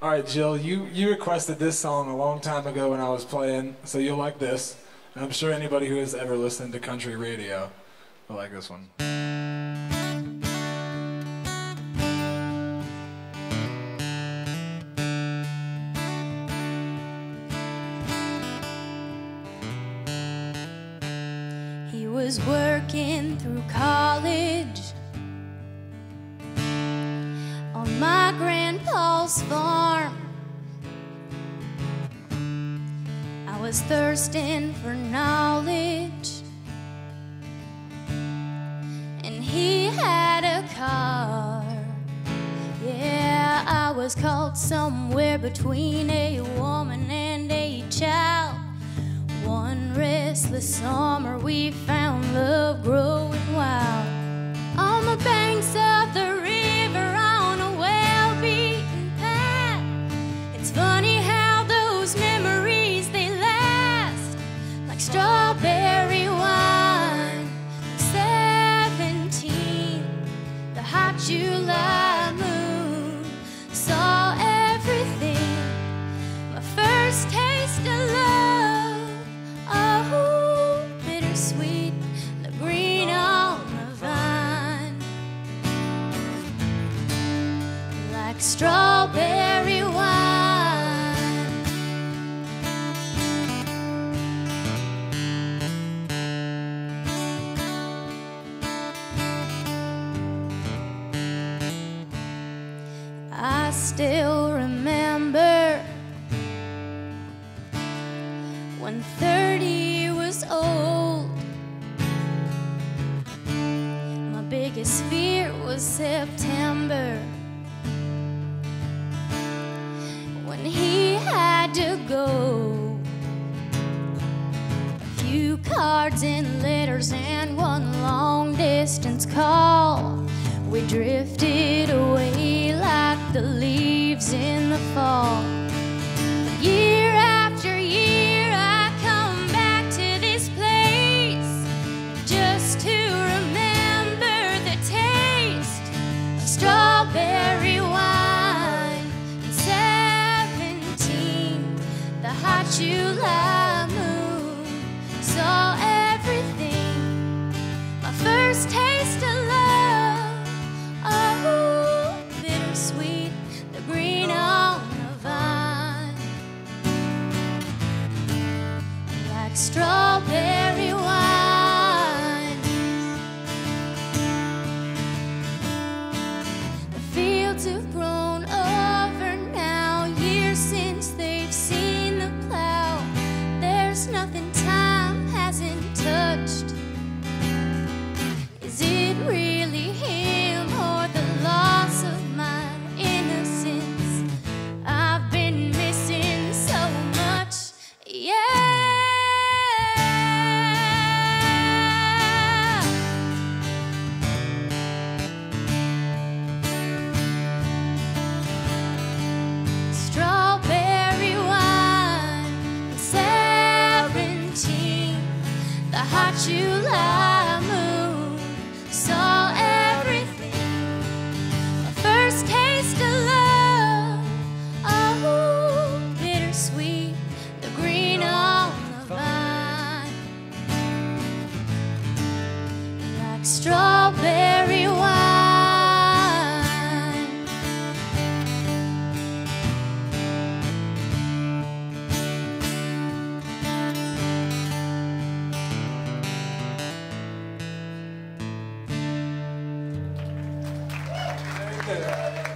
All right, Jill, you, you requested this song a long time ago when I was playing, so you'll like this. And I'm sure anybody who has ever listened to country radio will like this one. He was working through college on my grandpa's farm. Was thirsting for knowledge, and he had a car. Yeah, I was caught somewhere between a woman and a child. One restless summer, we found love growing wild on the banks strawberry wine. I still remember when 30 was old. My biggest fear was September go. A few cards and letters and one long distance call. We drifted away like the leaves in the fall. July moon saw everything. My first taste of love. Oh, bittersweet, the green on the vine. Strawberry July moon saw everything. First taste of love. Oh, bittersweet, the green on the vine. Like strawberry Very good.